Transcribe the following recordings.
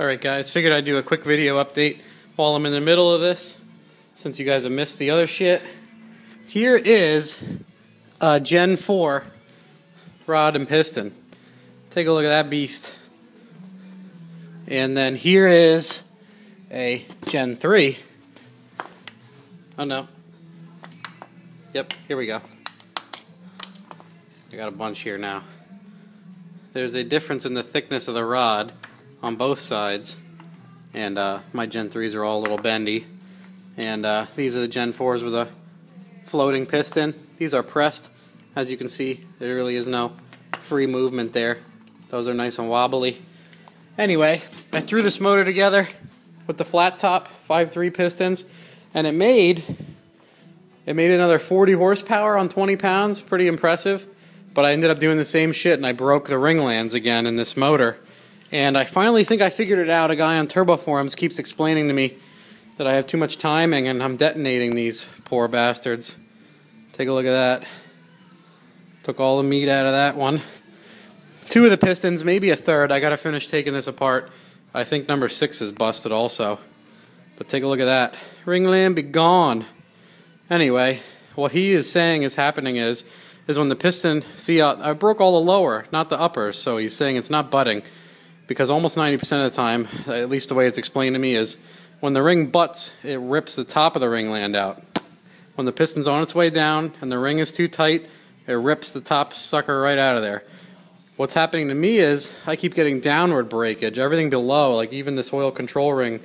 Alright guys, figured I'd do a quick video update while I'm in the middle of this, since you guys have missed the other shit. Here is a Gen 4 rod and piston. Take a look at that beast. And then here is a Gen 3. Oh no. Yep, here we go. I got a bunch here now. There's a difference in the thickness of the rod on both sides. And uh, my Gen 3s are all a little bendy. And uh, these are the Gen 4s with a floating piston. These are pressed. As you can see, there really is no free movement there. Those are nice and wobbly. Anyway, I threw this motor together with the flat top 5.3 pistons, and it made it made another 40 horsepower on 20 pounds. Pretty impressive. But I ended up doing the same shit, and I broke the ringlands again in this motor. And I finally think I figured it out. A guy on Turbo Forums keeps explaining to me that I have too much timing and I'm detonating these poor bastards. Take a look at that. Took all the meat out of that one. Two of the pistons, maybe a third. I gotta finish taking this apart. I think number six is busted also. But take a look at that. Ringland be gone. Anyway, what he is saying is happening is, is when the piston, see, uh, I broke all the lower, not the uppers, so he's saying it's not butting because almost 90% of the time, at least the way it's explained to me, is when the ring butts, it rips the top of the ring land out. When the piston's on its way down and the ring is too tight, it rips the top sucker right out of there. What's happening to me is I keep getting downward breakage. Everything below, like even this oil control ring,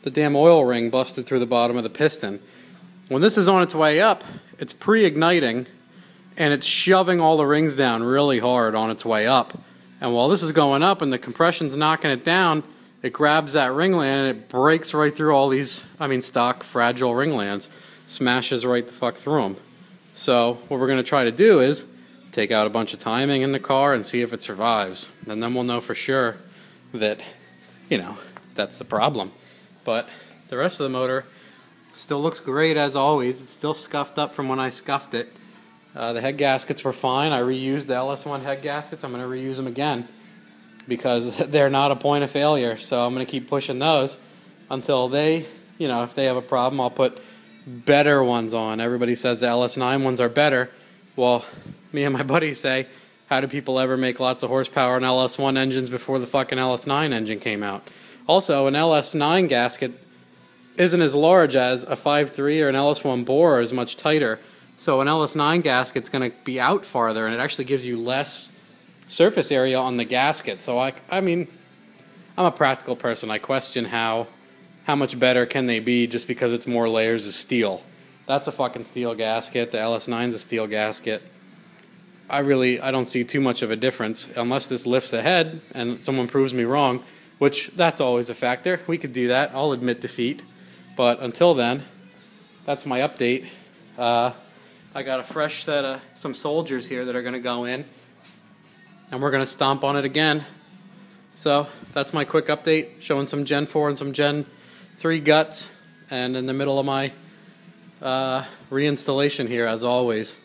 the damn oil ring busted through the bottom of the piston. When this is on its way up, it's pre igniting and it's shoving all the rings down really hard on its way up. And while this is going up and the compression's knocking it down, it grabs that ringland and it breaks right through all these, I mean, stock fragile ringlands, smashes right the fuck through them. So what we're going to try to do is take out a bunch of timing in the car and see if it survives. And then we'll know for sure that, you know, that's the problem. But the rest of the motor still looks great as always. It's still scuffed up from when I scuffed it. Uh, the head gaskets were fine. I reused the LS1 head gaskets. I'm going to reuse them again because they're not a point of failure. So I'm going to keep pushing those until they, you know, if they have a problem, I'll put better ones on. Everybody says the LS9 ones are better. Well, me and my buddies say, how do people ever make lots of horsepower in LS1 engines before the fucking LS9 engine came out? Also, an LS9 gasket isn't as large as a 5.3 or an LS1 bore, is much tighter. So an LS9 gasket's going to be out farther, and it actually gives you less surface area on the gasket. So I, I mean, I'm a practical person. I question how how much better can they be just because it's more layers of steel. That's a fucking steel gasket. The LS9's a steel gasket. I really I don't see too much of a difference unless this lifts ahead and someone proves me wrong, which that's always a factor. We could do that. I'll admit defeat. But until then, that's my update. Uh, I got a fresh set of some soldiers here that are going to go in, and we're going to stomp on it again. So that's my quick update, showing some Gen 4 and some Gen 3 guts, and in the middle of my uh, reinstallation here, as always.